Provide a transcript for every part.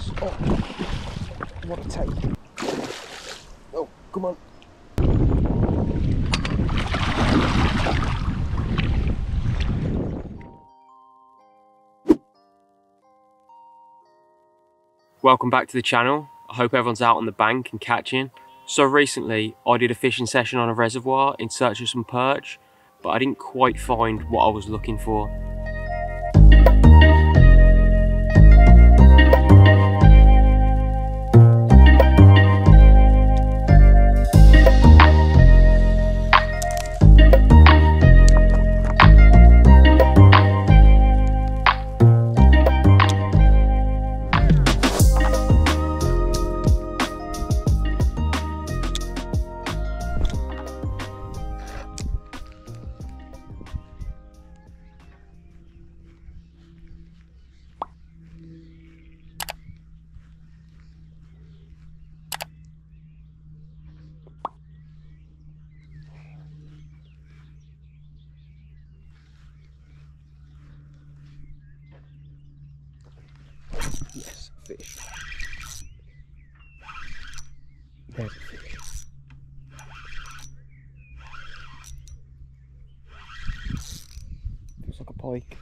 Oh, what a take. Oh, come on. Welcome back to the channel. I hope everyone's out on the bank and catching. So recently I did a fishing session on a reservoir in search of some perch, but I didn't quite find what I was looking for. Pike.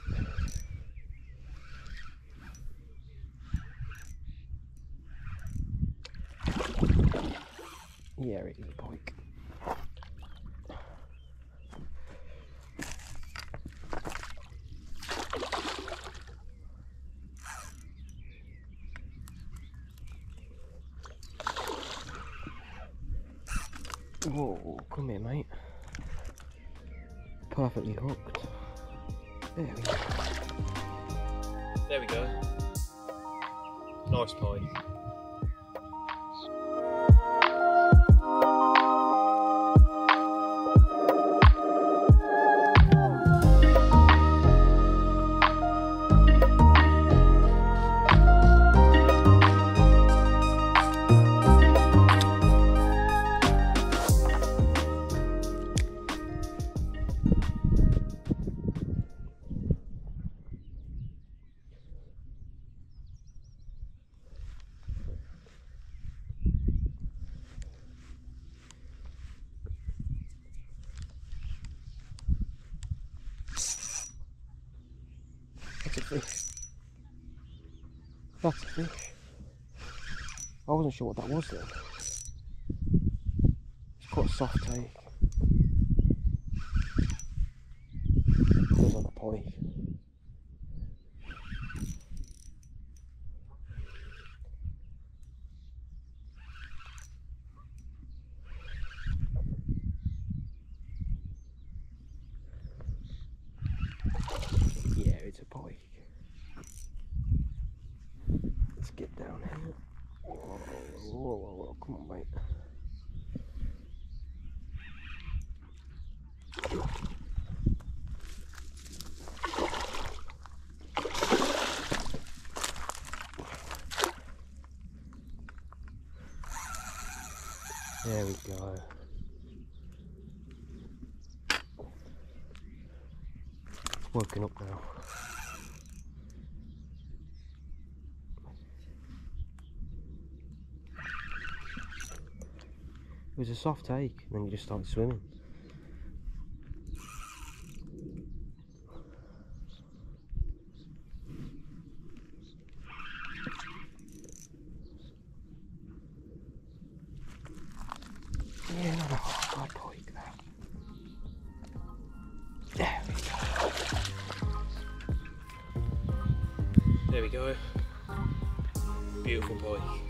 Yeah, it is a pike. Whoa, come here, mate. Perfectly hooked. There we go. There we go. Nice pike. That's a fish. That's a fish. I wasn't sure what that was then. It's quite a soft take. Feels like a pike. Yeah, it's a pike. Let's get down here. Whoa, whoa, whoa, whoa, come on, mate. There we go. It's woken up now. It was a soft take, and then you just started swimming. There we go. Beautiful pike.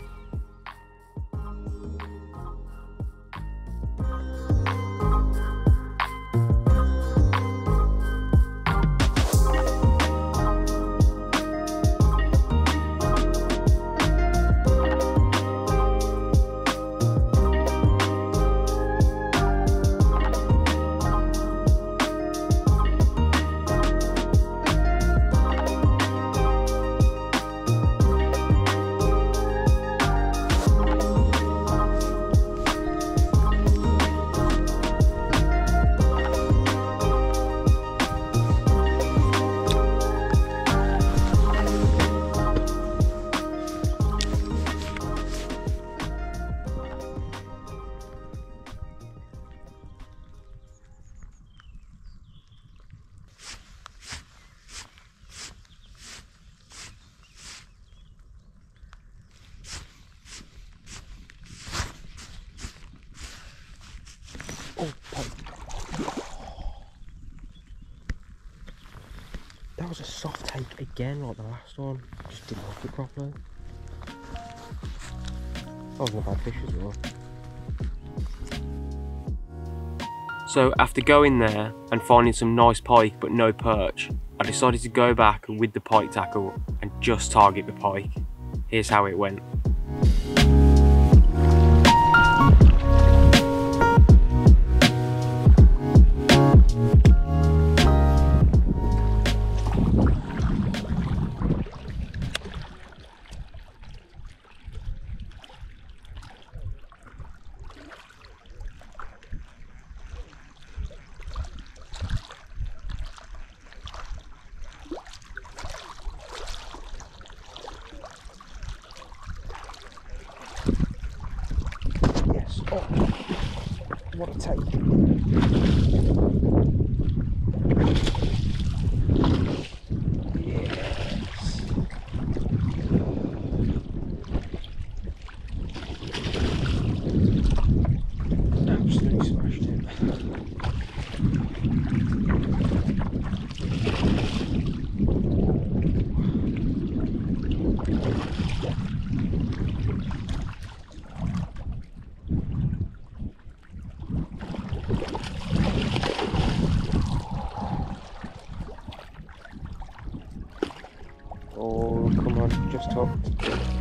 Again like the last one. Just didn't hook it properly. That wasn't a bad fish as well. So after going there and finding some nice pike but no perch, I decided to go back with the pike tackle and just target the pike. Here's how it went. What a take. Just hooked.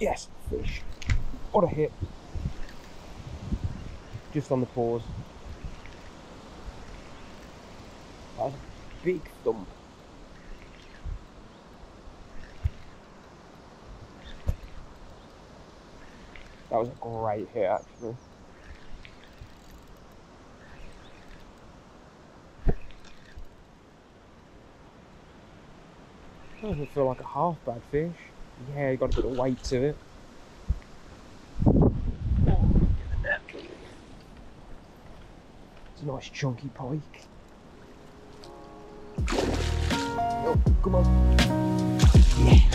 Yes, fish. What a hit. Just on the pause. That was a big thump. That was a great hit actually. Doesn't feel like a half bad fish. Yeah, you got a bit of weight to it. It's a nice chunky pike. Oh, come on. Yeah.